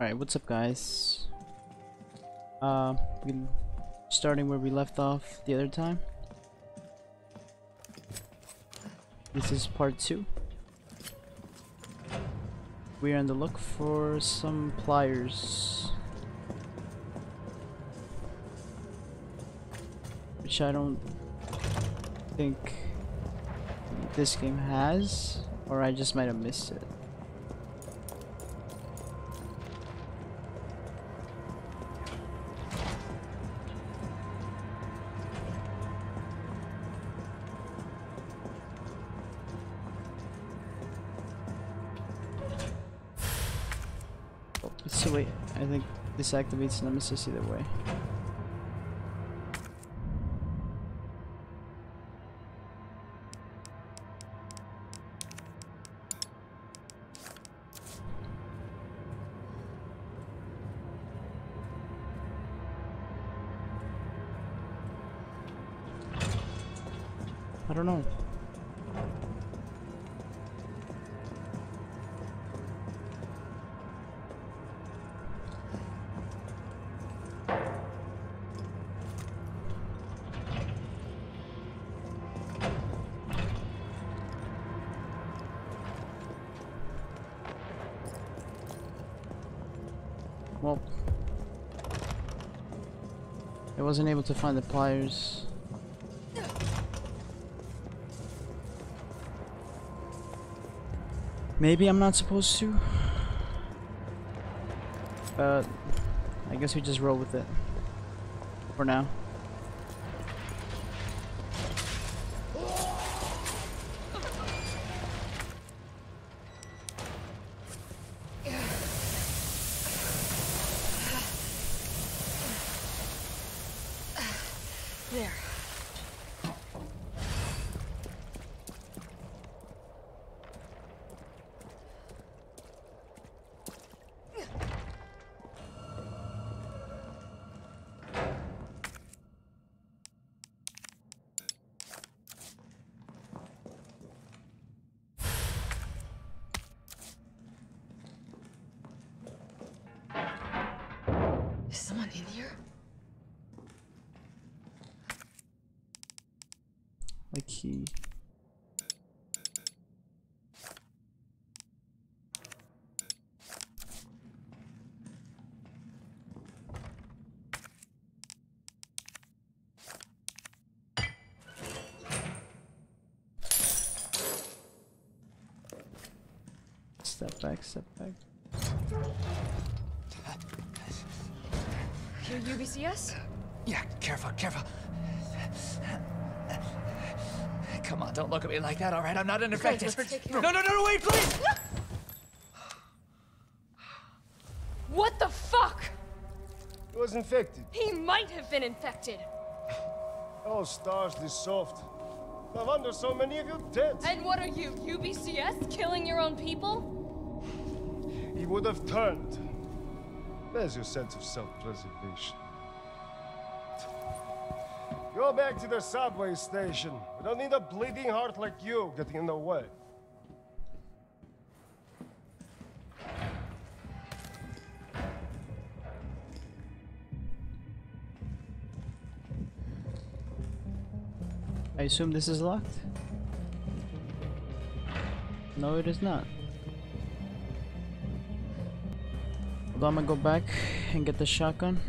Alright, what's up guys? Uh, we starting where we left off the other time. This is part 2. We are on the look for some pliers. Which I don't think this game has, or I just might have missed it. This activates Nemesis either way. Wasn't able to find the pliers. Maybe I'm not supposed to. But I guess we just roll with it. For now. There. Is someone in here? Like he. Step back, step back. Here, UBCS? Yeah, careful, careful. Come on, don't look at me like that, all right? I'm not an Okay, infected. let's take care No, no, no, no, wait, please! What the fuck? He was infected. He might have been infected. Oh, stars, this soft. No wonder so many of you dead. And what are you, UBCS? Killing your own people? Would have turned. There's your sense of self-preservation. Go back to the subway station. We don't need a bleeding heart like you getting in the way. I assume this is locked? No, it is not. I'm gonna go back and get the shotgun.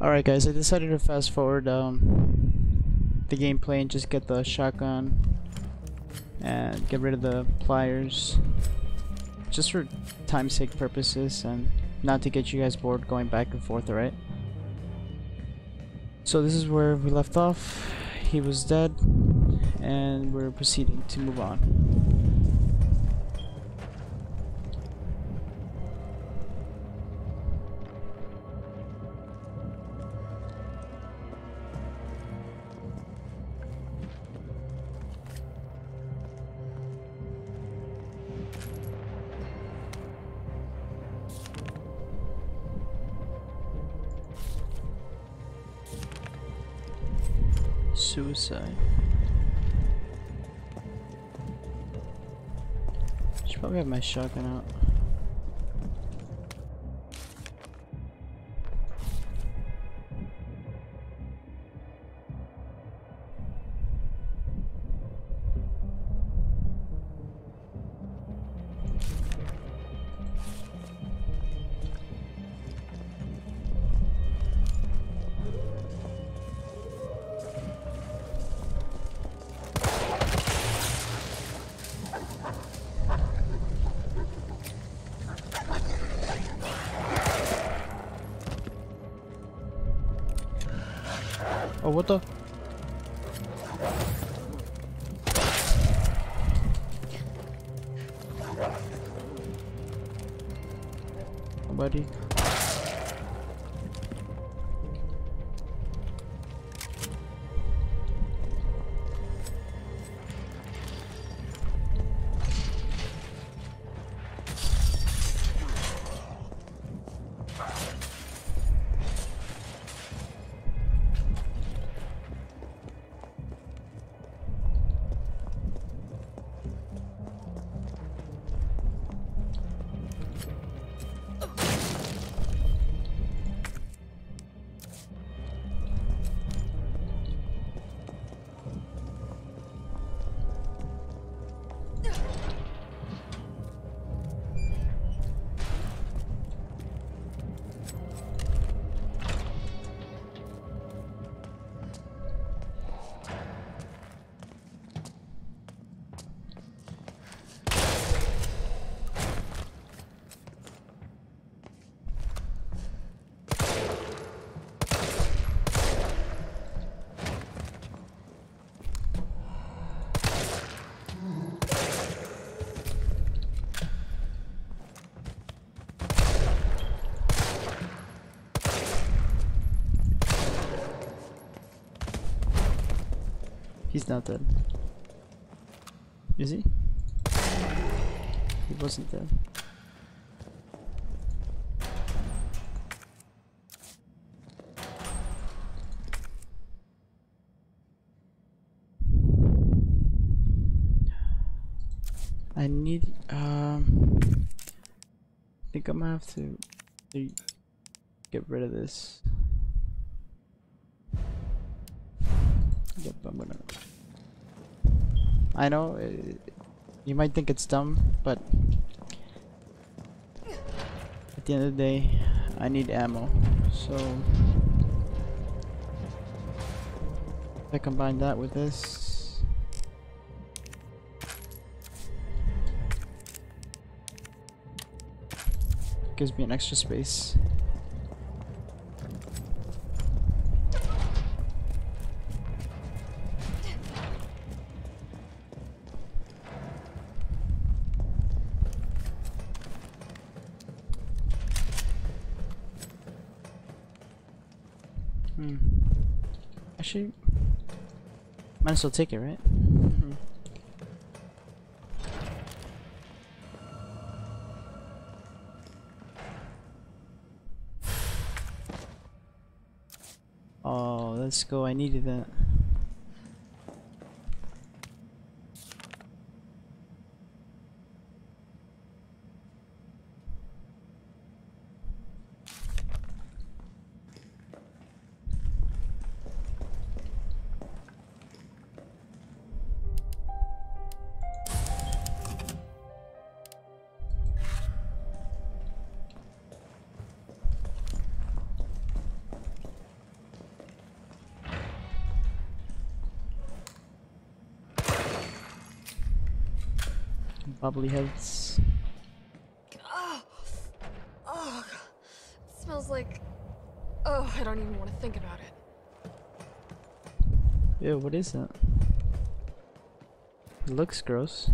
Alright guys, I decided to fast forward um, the gameplay and just get the shotgun and get rid of the pliers just for time's sake purposes and not to get you guys bored going back and forth, alright? So this is where we left off. He was dead, and we're proceeding to move on. Suicide. Should probably have my shotgun out. Nobody. He's not dead. Is he? He wasn't dead. I need um I think I'm gonna have to get rid of this. I know uh, you might think it's dumb, but at the end of the day, I need ammo. So if I combine that with this, gives me an extra space. Take it, right? Mm-hmm. oh, let's go. I needed that. Bubbly heads. Oh, oh, it smells like. Oh, I don't even want to think about it. Ew, what is that? It looks gross.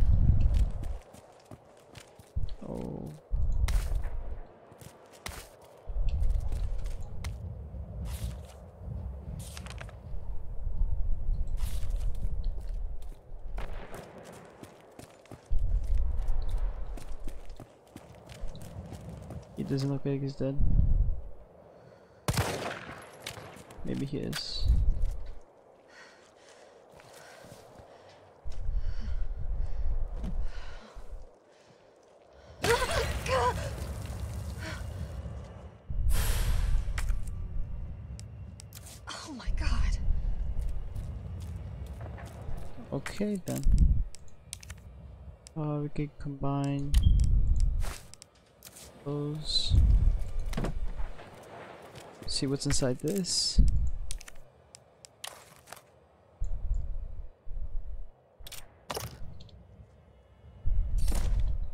Doesn't look like he's dead. Maybe he is. Oh my god. Okay then. Uh, we could combine those. See what's inside this.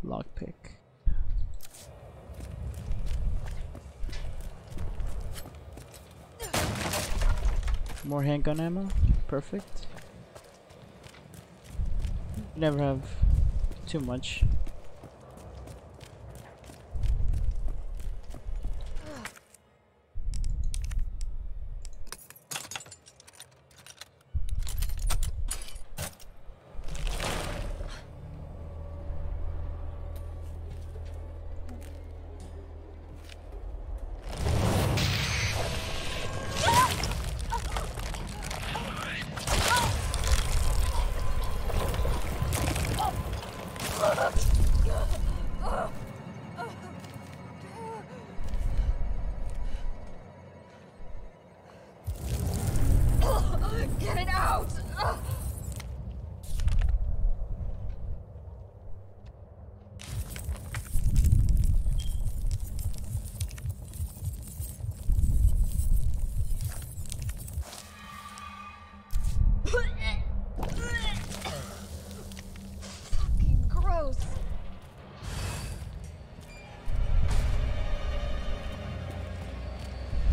Lockpick. More handgun ammo. Perfect. Never have too much.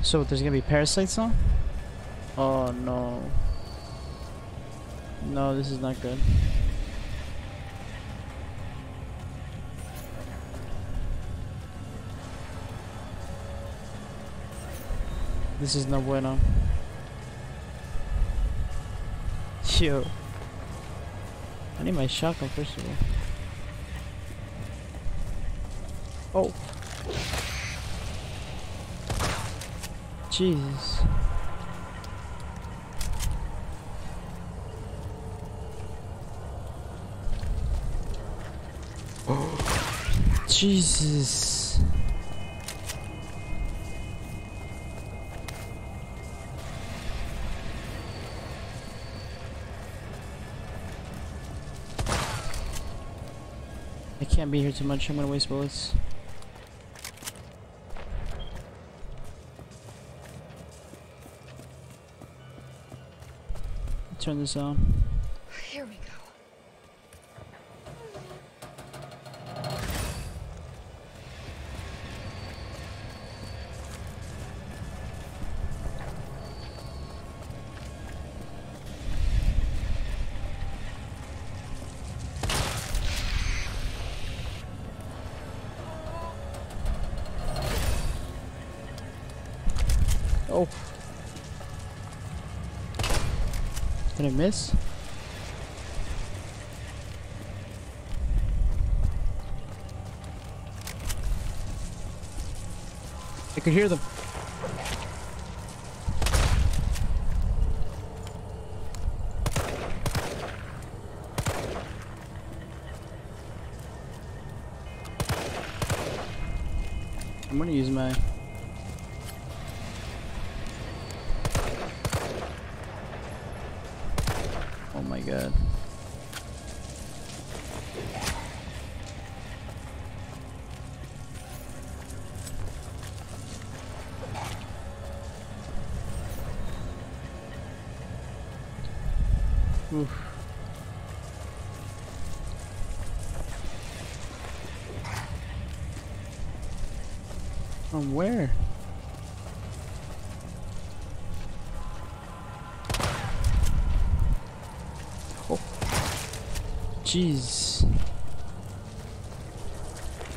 So there's gonna be parasites now? Oh no. No, this is not good. This is no bueno. Yo. I need my shotgun first of all. Oh. Jesus. Jesus. I can't be here too much. I'm gonna waste bullets. Turn this on. Miss? I could hear them. I'm gonna use my where? Oh. Jeez.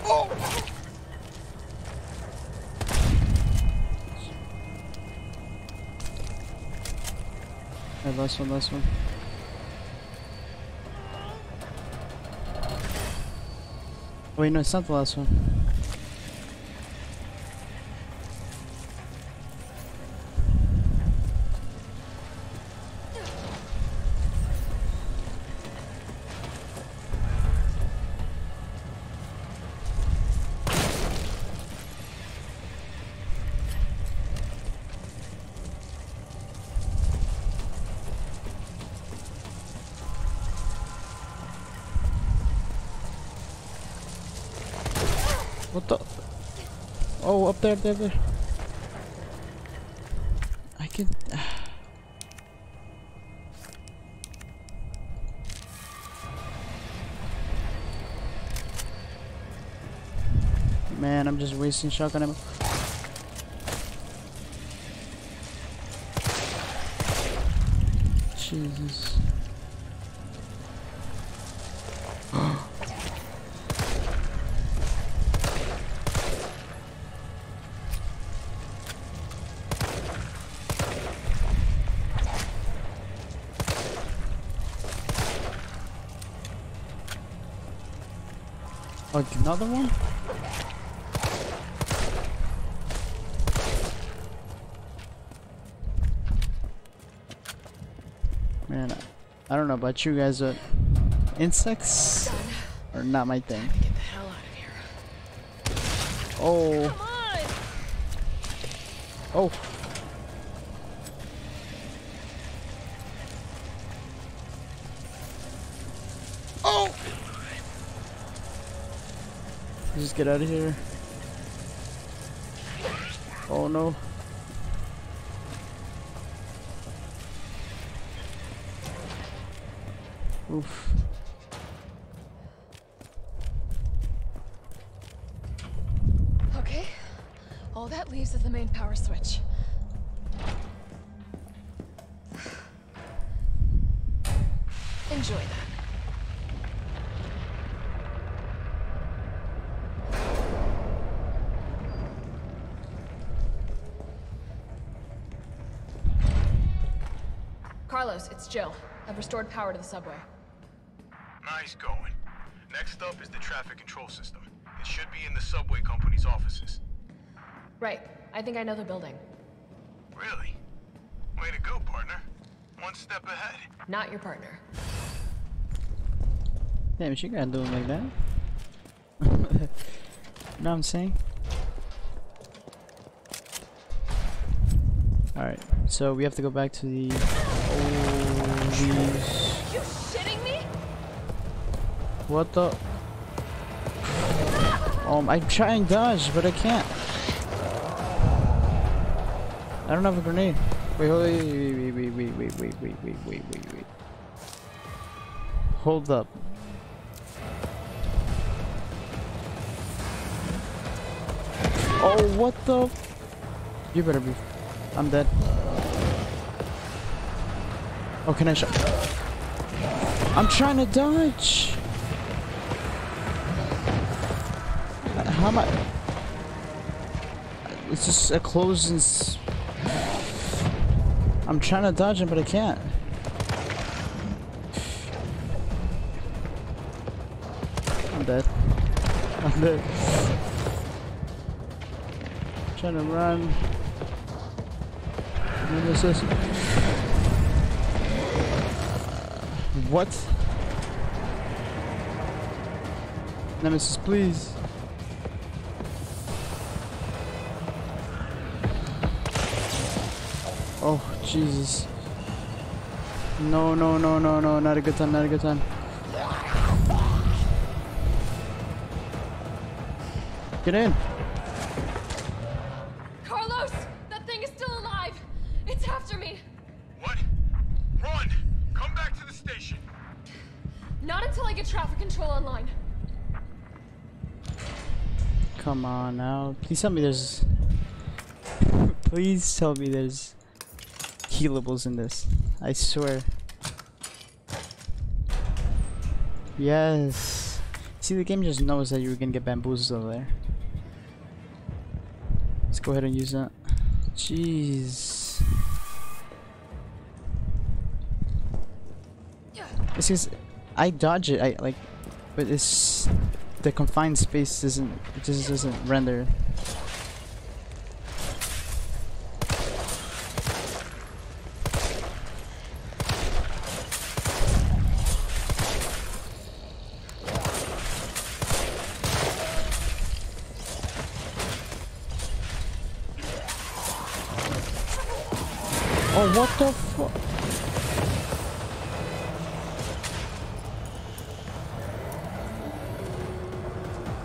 Oh. last one, last one. Wait, no, it's not the last one. What the? Up there, there, there. I can. Man, I'm just wasting shotgun ammo. Jesus. Another one? Man, I don't know about you guys, but insects are not my thing. Get the oh. oh hell out of here. Oh, Come on! oh. Oh! Just get out of here. Oh no. Oof. Okay. All that leaves is the main power switch. Carlos, it's Jill. I've restored power to the subway. Nice going. Next up is the traffic control system. It should be in the subway company's offices. Right. I think I know the building. Really? Way to go, partner. One step ahead. Not your partner. Damn, she gotta do it like that. know what I'm saying? Alright, so we have to go back to the. Oh, jeez. You shitting me? What the? Um, I'm trying to dodge, but I can't. I don't have a grenade. Wait, wait, wait, wait, wait, wait, wait, wait, wait, wait, wait, wait. Hold up. Oh, what the? You better be. I'm dead. Oh, can I shot? I'm trying to dodge. Uh, How am I? It's just a s- I'm trying to dodge him, but I can't. I'm dead. I'm dead. I'm Trying to run. What What? Nemesis, please. Oh, Jesus. No, no, no, no, no, not a good time, not a good time. Get in. Please tell me there's. Please tell me there's healables in this. I swear. Yes. See, the game just knows that you're gonna get bamboozled over there. Let's go ahead and use that. Jeez. This is. I dodge it. I like, but it's the confined space doesn't. It just doesn't render. Oh, what the fuck?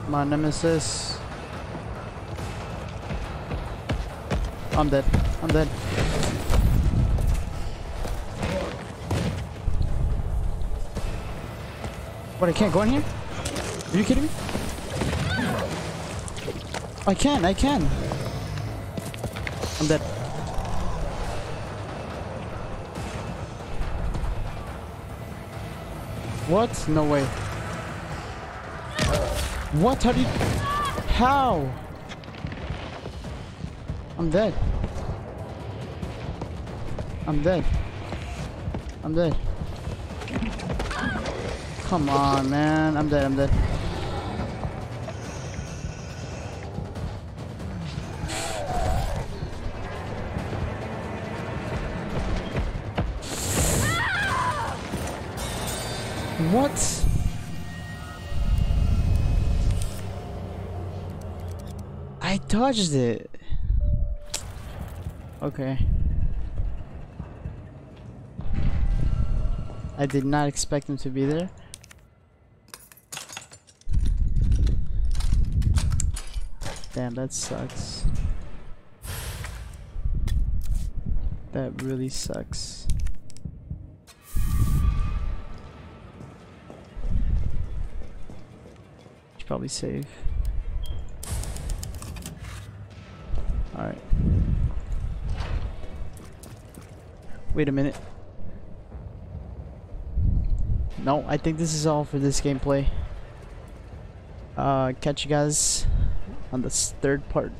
My nemesis. I'm dead. I'm dead. What, I can't go in here? Are you kidding me? I can, I can. I'm dead. What? No way. What? How did? How? I'm dead. I'm dead. I'm dead. Come on, man. I'm dead. I'm dead. Dodged it. Okay. I did not expect him to be there. Damn, that sucks. That really sucks. Should probably save. Alright. Wait a minute. No, I think this is all for this gameplay. Uh, catch you guys on the third part.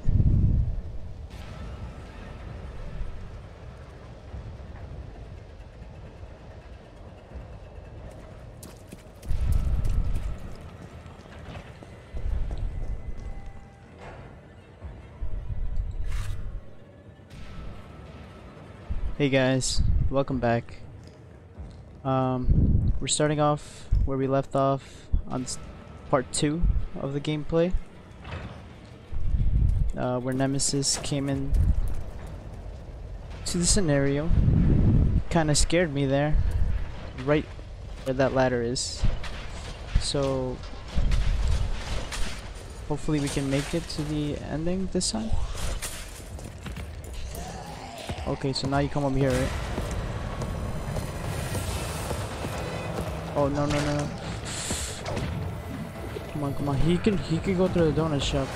Hey guys, welcome back. Um, we're starting off where we left off on part two of the gameplay. Uh, where Nemesis came in to the scenario. Kind of scared me there, right where that ladder is. So, hopefully we can make it to the ending this time. Okay, so now you come over here, right? Oh no no no! no. Come on, come on. He can he can go through the donut shop.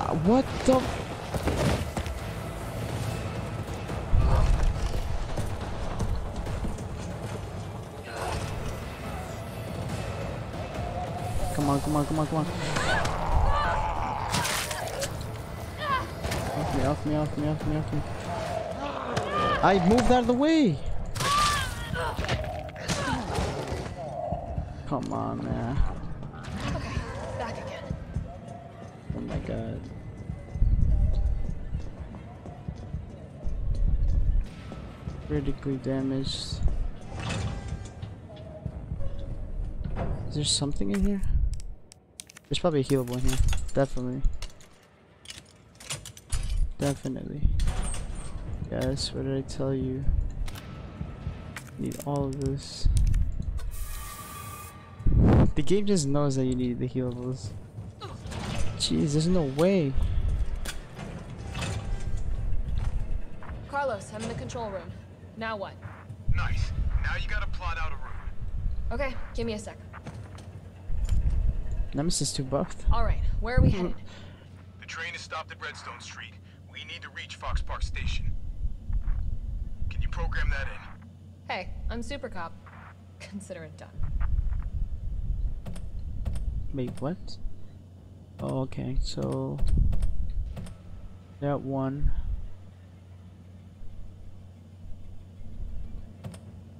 Uh, what the? Come on, come on, come on, come on. Off me, off me, off me, off me, off me. I moved out of the way! Come on, man. Okay, back again. Oh my god. Critically damaged. Is there something in here? There's probably a healable in here. Definitely. Definitely. Yes, what did I tell you? Need all of this. The game just knows that you need the healables. Jeez, there's no way. Carlos, I'm in the control room. Now what? Nice. Now you gotta plot out a route. Okay, give me a sec. Nemesis too buffed. All right, where are we mm-hmm. headed? The train is stopped at Redstone Street. We need to reach Fox Park Station. Can you program that in? Hey, I'm Super Cop. Consider it done. Wait, what? Oh, okay, so that one.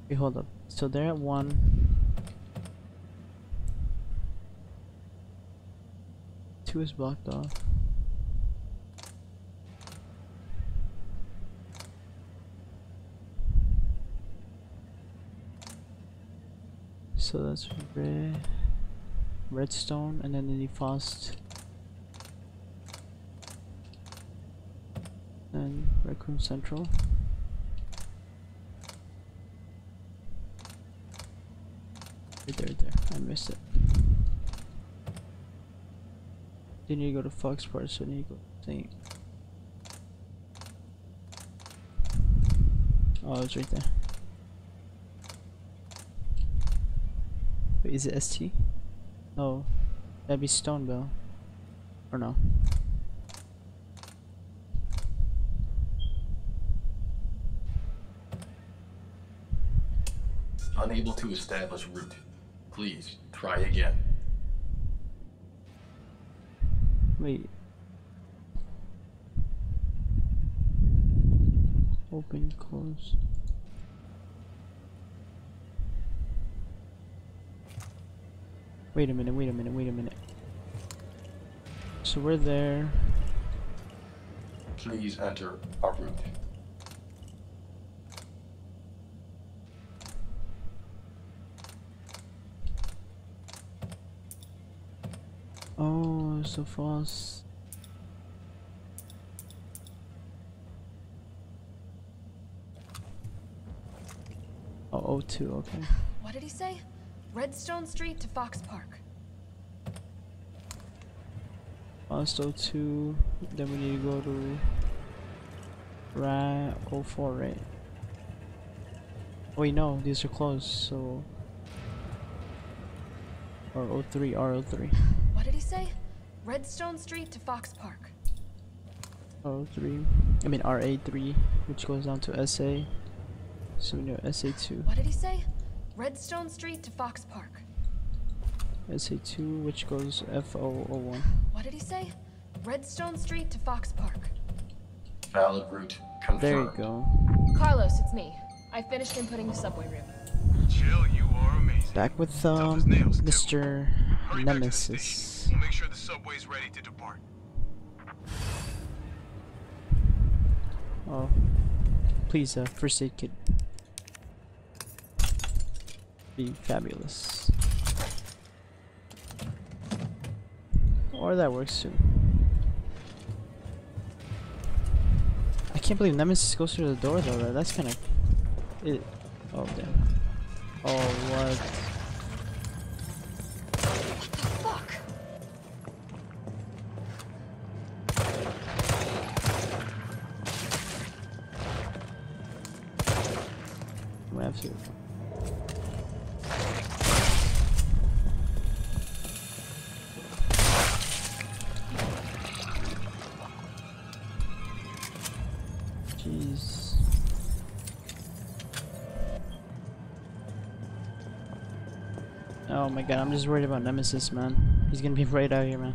Wait, hold up. So they're at one. Two is blocked off. So that's red, redstone, and then the fast. and Raccoon Central. Right there, there. I missed it. Then you go to Fox Park, so you need to go Saint. Oh, it's right there. Wait, is it ST? No. Oh, that'd be Stone Bell. Or no? Unable to establish route. Please, try again. Wait. Open, close. Wait a minute, wait a minute, wait a minute. So we're there. Please enter our route. Oh, so fast. Oh, oh, two, okay. What did he say? Redstone Street to Fox Park. Fast 02, then we need to go to right 04, right? Wait, no, these are closed, so or 03, R03. What did he say? Redstone Street to Fox Park. R03, I mean RA3, which goes down to SA. So we know SA2, What did he say? Redstone Street to Fox Park. SA2, which goes F001. What did he say? Redstone Street to Fox Park. Valid route confirmed. There you go. Carlos, it's me. I finished inputting the subway route. Jill, you are amazing. Back with Tough um, nails. Mr. Hurry back to the Nemesis. We'll make sure the subway's ready to depart. Oh, please, uh, first aid kit. Be fabulous. Or that works too. I can't believe Nemesis goes through the door though. That's kind of. It. Oh damn. Oh what? I'm just worried about Nemesis, man. He's gonna be right out here, man.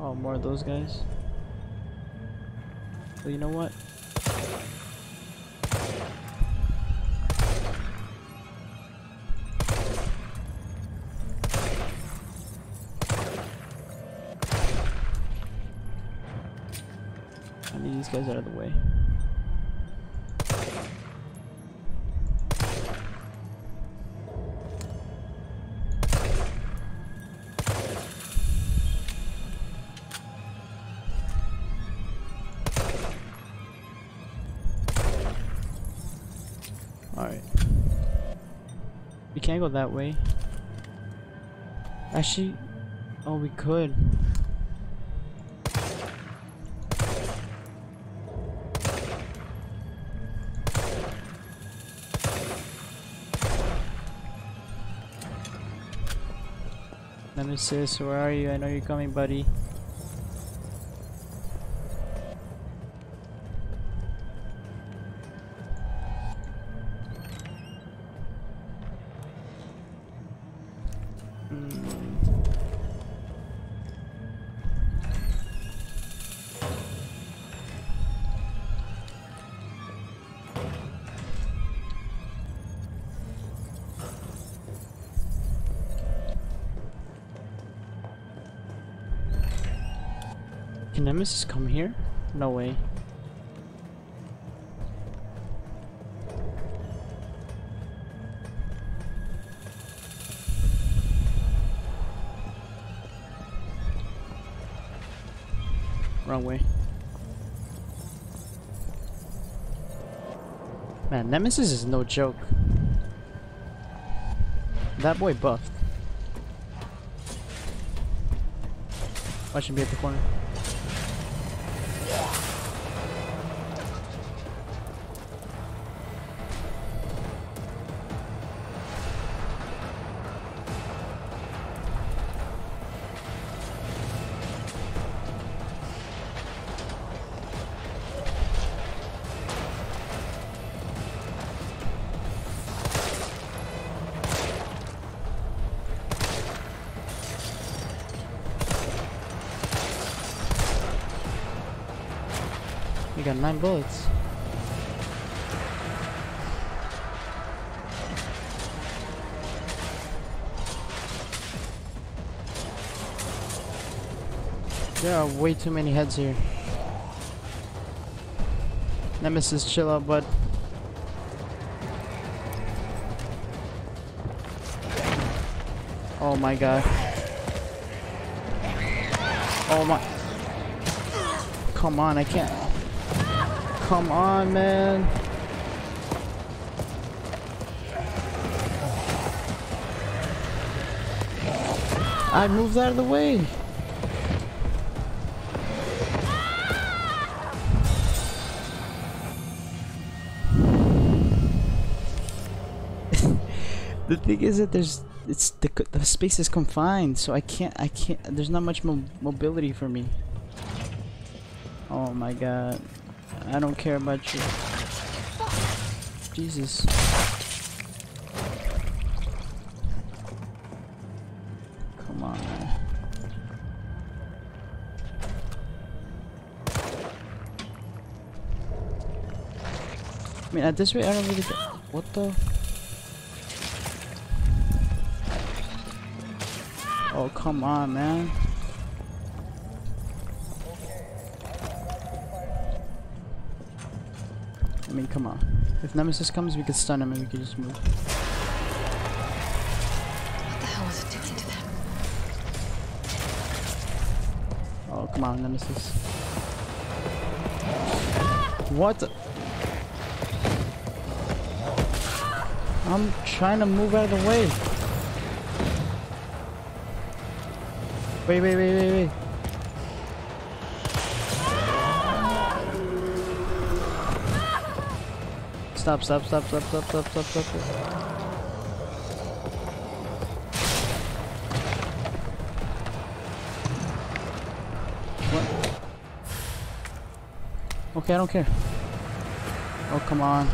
Oh, more of those guys. Well, you know what? Go that way. Actually, oh, we could. Nemesis, where are you? I know you're coming, buddy. Nemesis come here? No way. Wrong way. Man, Nemesis is no joke. That boy buffed. Watch him be at the corner. We bullets. There are way too many heads here. Nemesis, chill out, bud. Oh my god. Oh my. Come on, I can't. Come on, man. I moved out of the way. the thing is that there's it's the the space is confined, so I can't I can't. There's not much mo mobility for me. Oh my god, I don't care about you. Jesus. Come on. man. I mean, at this rate, I don't really. get- What the? Oh, come on, man. Mean, come on. If Nemesis comes, we could stun him and we could just move. What the hell is it doing to them? Oh, come on, Nemesis. What? I'm trying to move out of the way. Wait, wait, wait, wait, wait. Stop, stop, stop, stop, stop, stop, stop, stop. stop. What? Okay, I don't care. Oh, come on.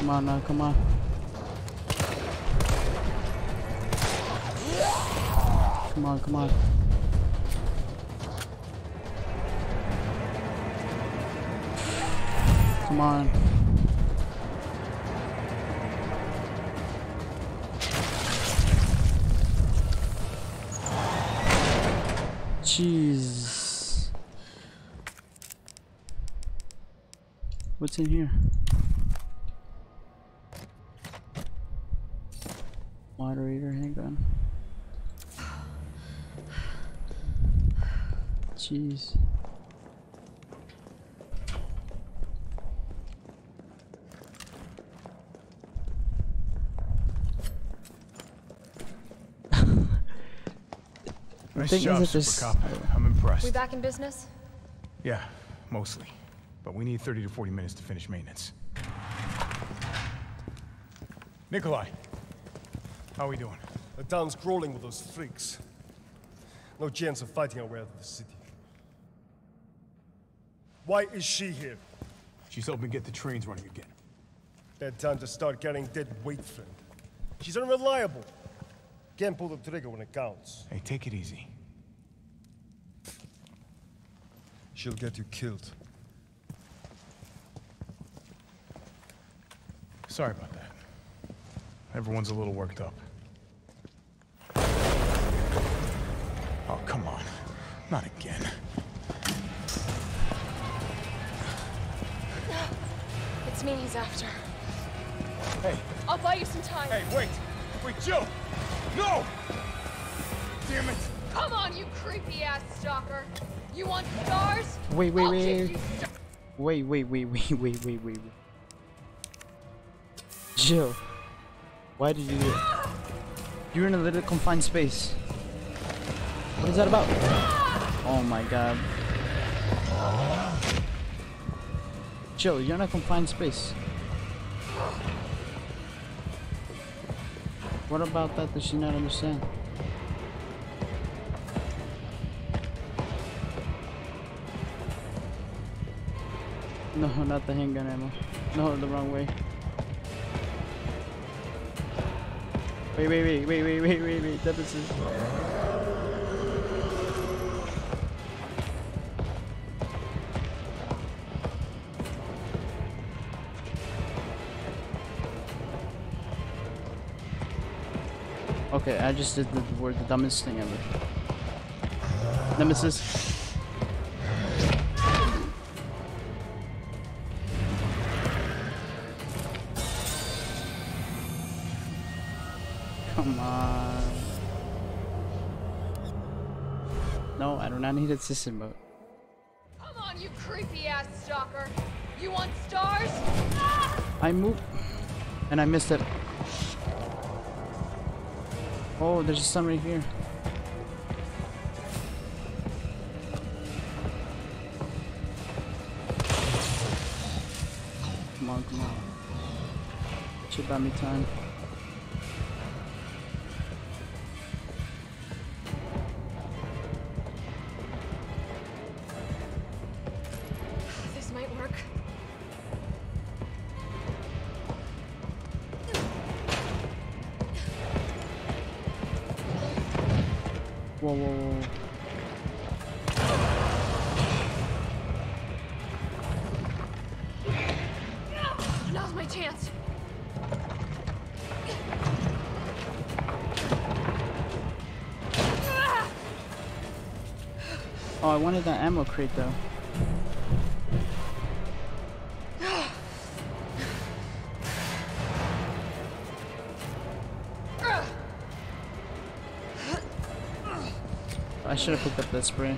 Come on now, come on. Come on, come on. Come on. Jeez. What's in here? Moderator handgun. Jeez. Nice thing is job, that Super this- Cop. I'm impressed. We back in business? Yeah, mostly. But we need 30 to 40 minutes to finish maintenance. Nikolai, how are we doing? The town's crawling with those freaks. No chance of fighting our way out of the city. Why is she here? She's helping get the trains running again. Bad time to start carrying dead weight, friend. She's unreliable. Can't pull the trigger when it counts. Hey, take it easy. She'll get you killed. Sorry about that. Everyone's a little worked up. Oh, come on. Not again. It's me he's after. Hey, I'll buy you some time. hey, wait! Wait, Jill! No! Damn it! Come on, you creepy ass stalker. You want stars? Wait, wait, wait. wait. Wait, wait, wait, wait, wait, wait. Jill, why did you do it? You're in a little confined space. What is that about? Oh my god. Jill, you're in a confined space. What about that does she not understand? No, not the handgun ammo. No, the wrong way. Wait, wait, wait, wait, wait, wait, wait, wait. Is. Okay, I just did the the dumbest thing ever. Nemesis. No, I do need a system mode. Come on, you creepy ass stalker. You want stars? Ah! I moved and I missed it. Oh, there's some right here. Come on, come on. Me time. Whoa, whoa, whoa. Now's my chance. Oh, I wanted that ammo crate though. Should have picked up that spray.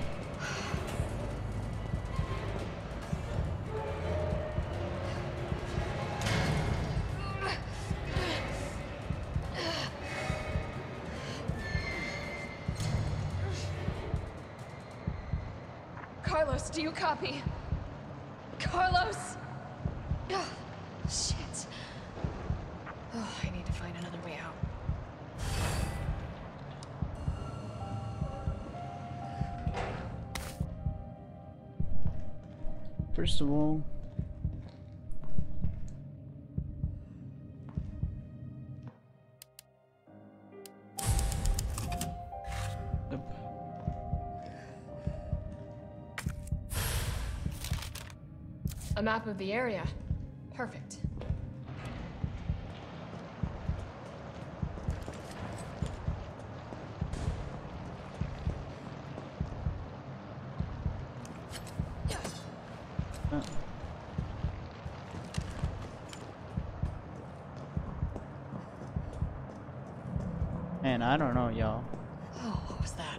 Carlos, do you copy? A map of the area. Perfect. Uh. Man, I don't know, y'all. Oh, what was that?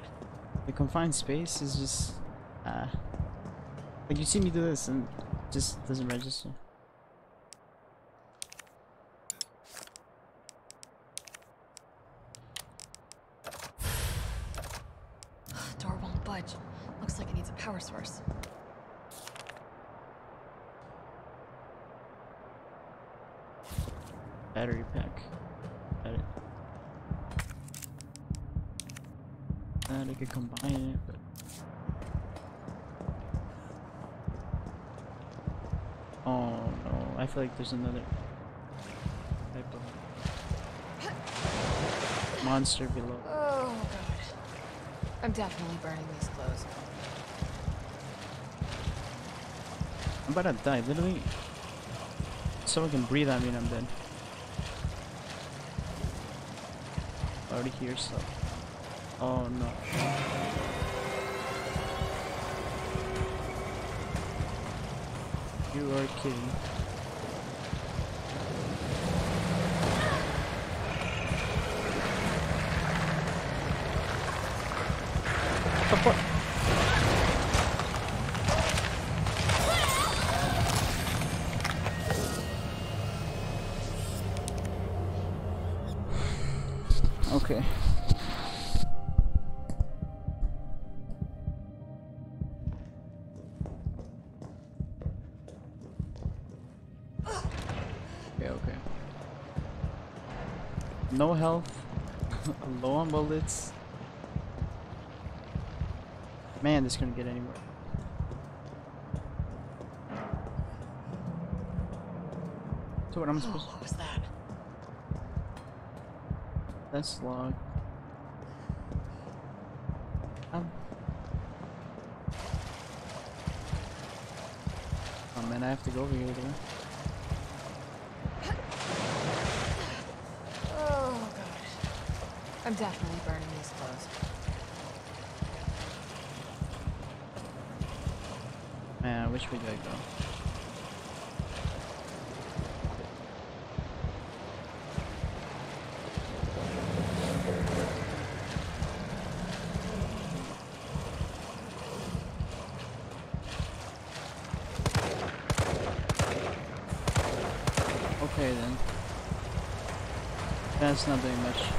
The confined space is just, uh, like you see me do this and just doesn't register. Door won't budge. Looks like it needs a power source. Battery pack. Got it. And I could combine it, but. Oh no, I feel like there's another type of monster below. Oh, God. I'm definitely burning these clothes. I'm about to die, literally. Someone can breathe on me and I'm dead. I already hear stuff. Oh no. You are kidding. No health. Low on bullets. Man, this couldn't get anywhere. So what I'm Oh, supposed what was that? That's log. Um. Oh man, I have to go over here though god. I'm definitely burning these clothes. Man, which way do I go? Okay then. That's not doing much.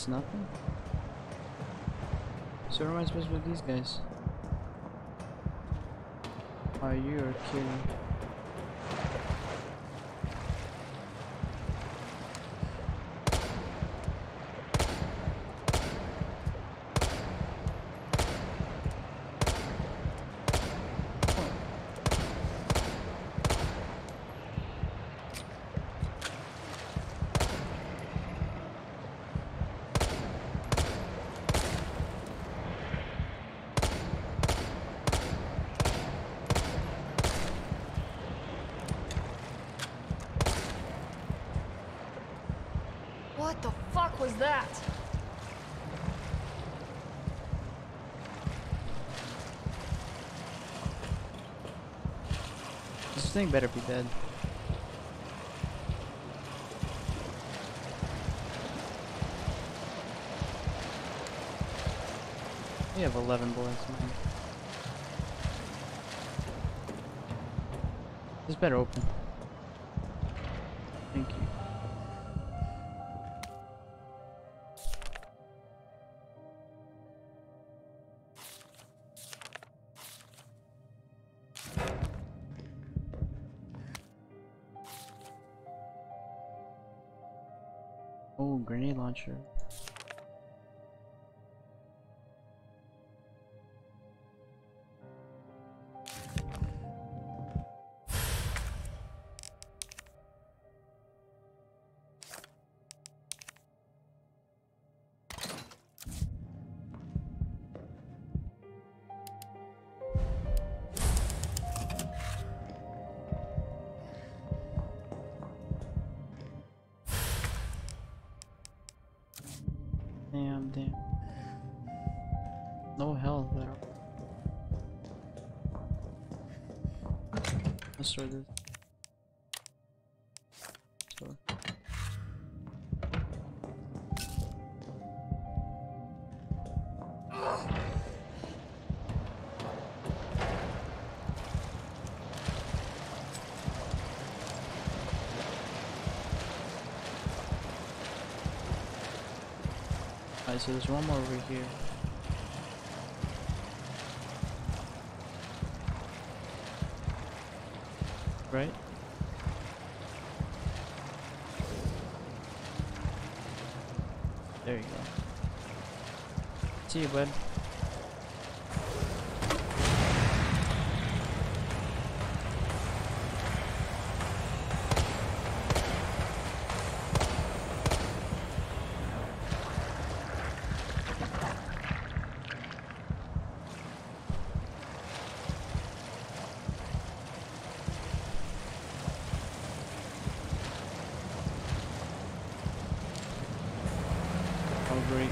Grenades, nothing. So what am I supposed to do with these guys? Are you are kidding? What the fuck was that? This thing better be dead. We have 11 bullets, man. This better open. adventure. Let's this. So. Alright, so there's one more over here. Right? There you go. See bud. Oh, great.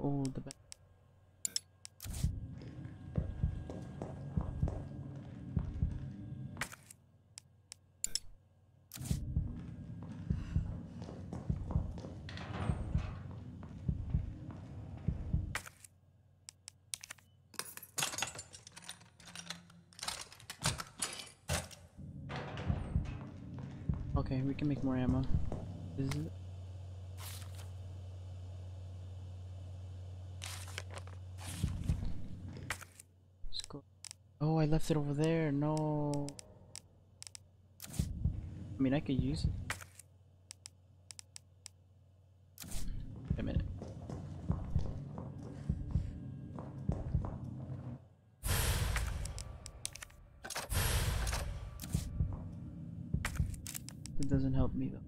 Oh, the back. Okay, we can make more ammo. Is it? Oh, I left it over there. No. I mean, I could use it. Wait a minute. It doesn't help me though.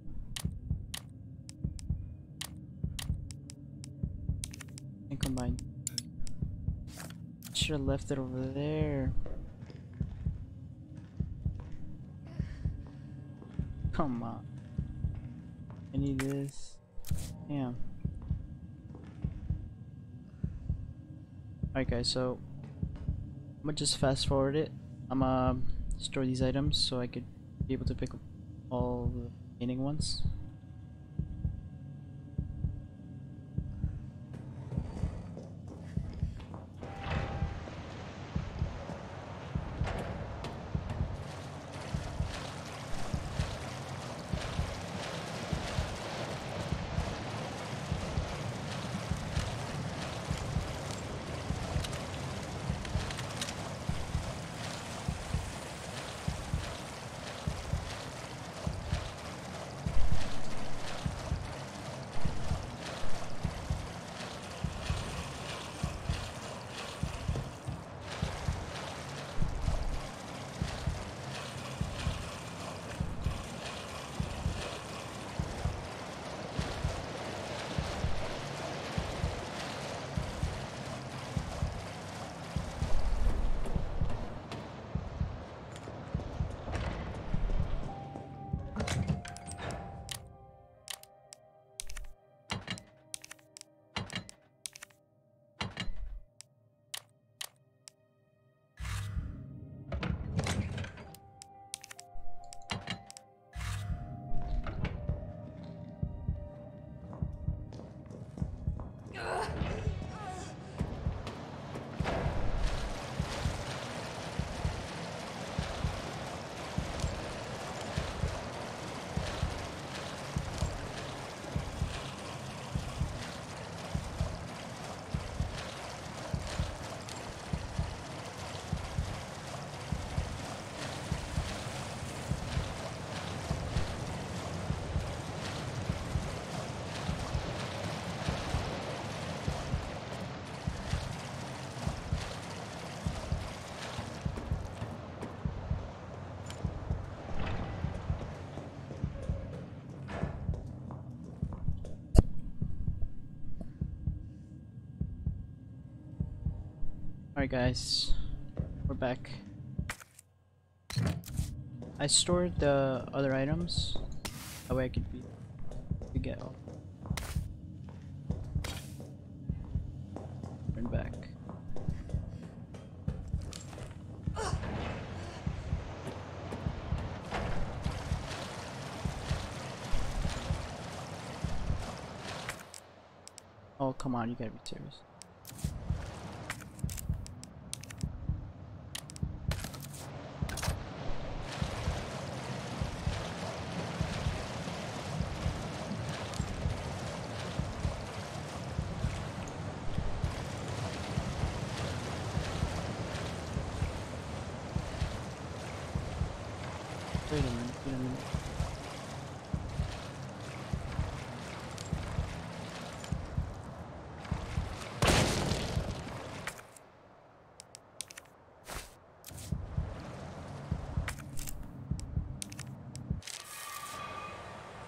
And combine. Should have left it over there. Come on. I need this. Damn. Alright guys, so I'm gonna just fast forward it. I'm gonna um, store these items so I could be able to pick up all the remaining ones. Alright guys, we're back. I stored the other items, that way I could be to get all. Turn back. Oh come on, you gotta be serious. Wait a minute, wait a minute.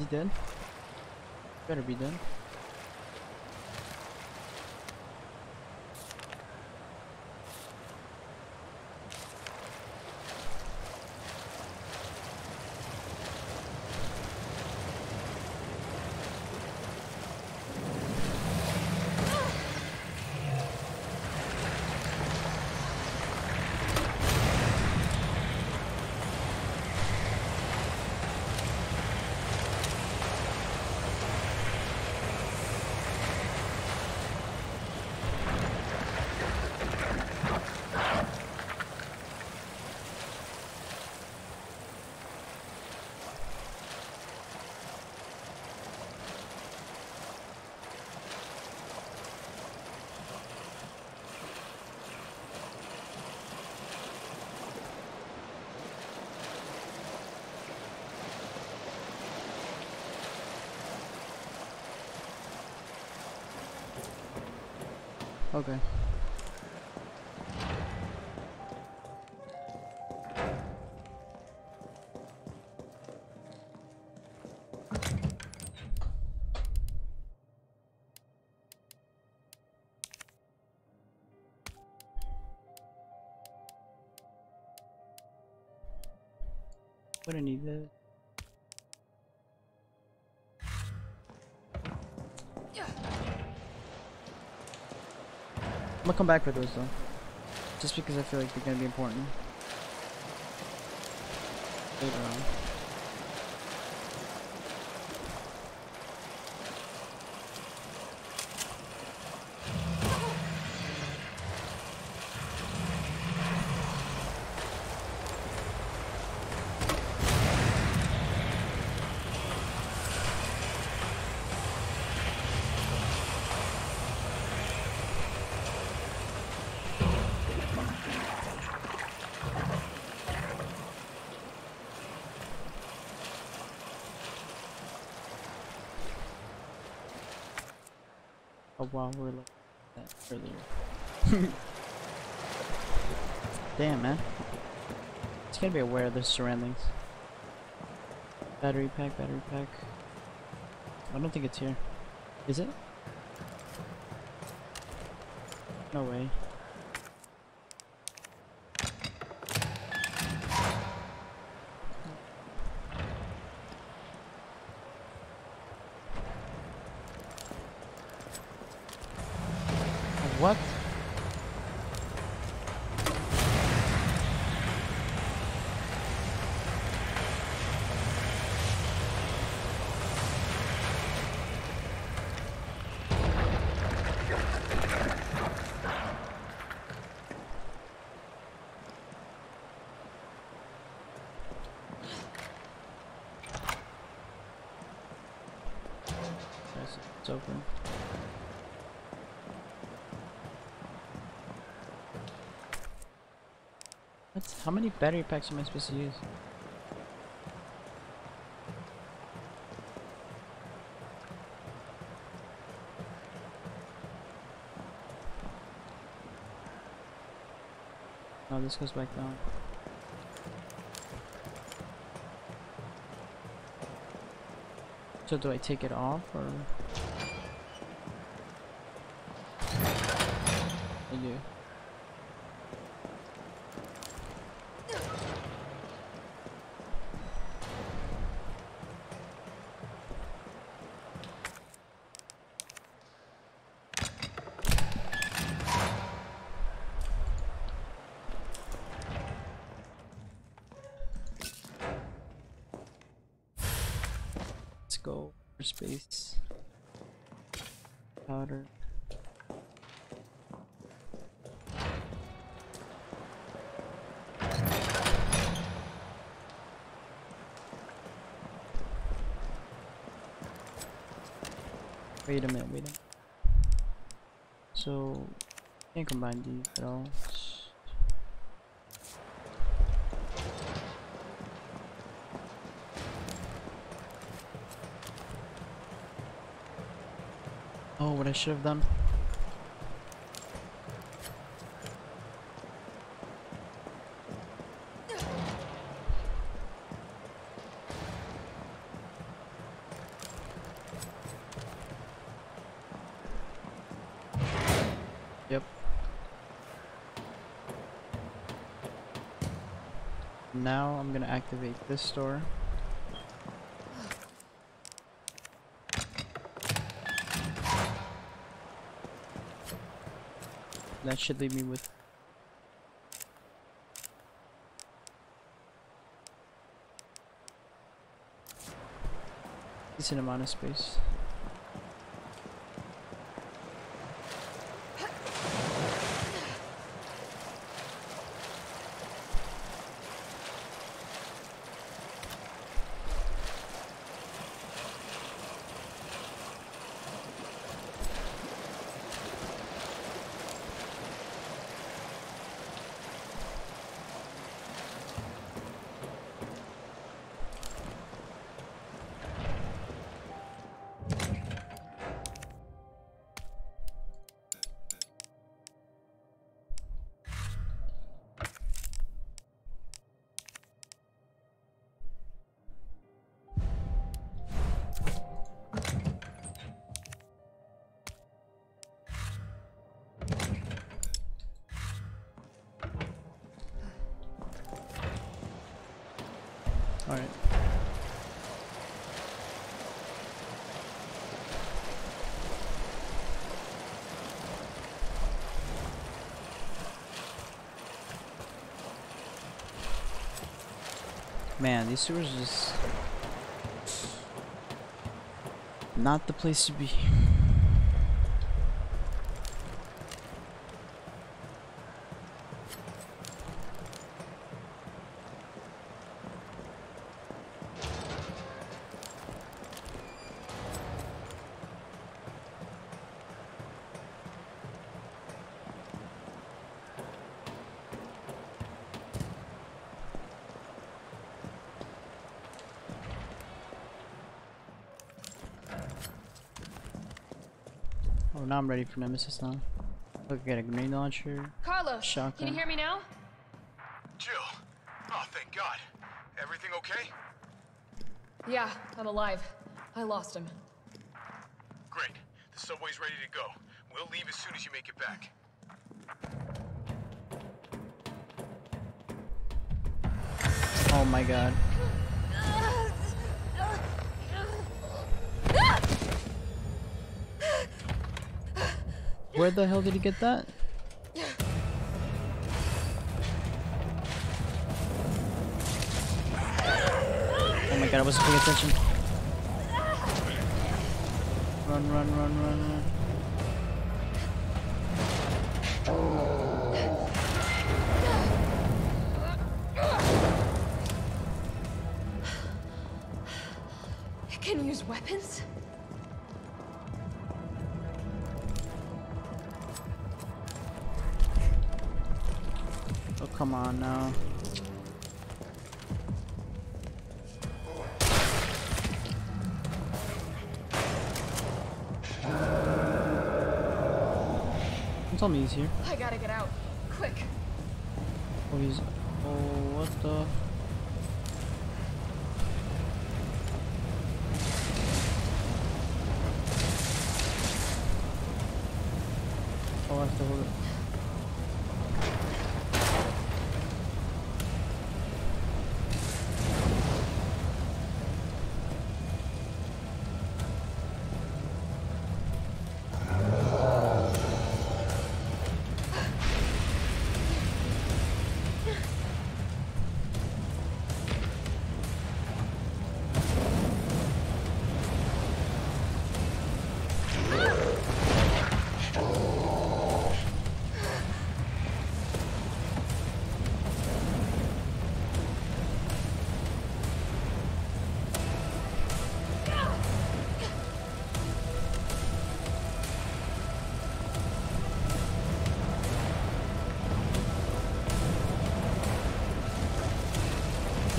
Is he dead? Better be dead. Okay. Wouldn't need this. I'm gonna come back for those though. Just because I feel like they're gonna be important. Later on. Wow, we're like that earlier. Damn man. It's gotta be aware of the surroundings. Battery pack, battery pack. I don't think it's here. Is it? No way. What? Yes, It's open. What? How many battery packs am I supposed to use? Oh, this goes back down. So do I take it off or? I do. Let's go for space. Powder. Wait a minute, wait a minute. So, can't combine these all. Oh, what I should have done. Yep. Now I'm gonna activate this store. That should leave me with decent amount of space. These sewers just not the place to be. Now I'm ready for Nemesis now. Look, I got a grenade launcher. Carlos, Shotgun. can you hear me now? Jill. Oh, thank God. Everything okay? Yeah, I'm alive. I lost him. Great. The subway's ready to go. We'll leave as soon as you make it back. Oh my god. Uh, uh, Where the hell did he get that? Oh my god, I wasn't paying attention. Run, run, run, run, run. It can use weapons? Come on now. Tell me he's here. I gotta get out. Quick. Oh, he's. Oh, what the? Oh, I have to hold it.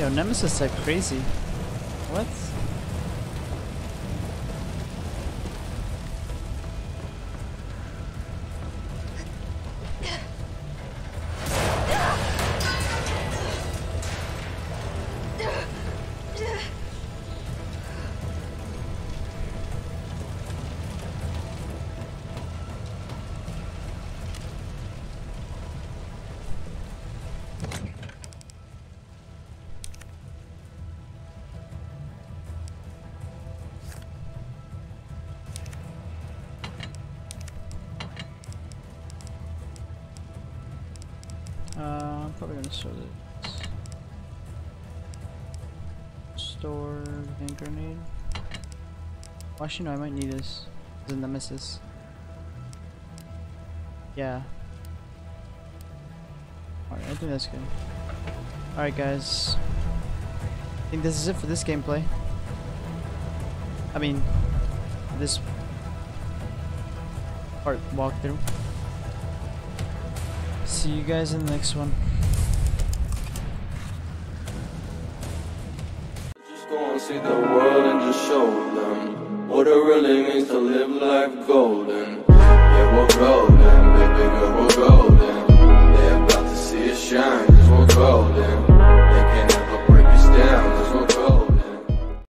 Yo, Nemesis like crazy. Actually, no, I might need this. The Nemesis. Yeah. Alright, I think that's good. Alright, guys. I think this is it for this gameplay. I mean, this part walkthrough. See you guys in the next one.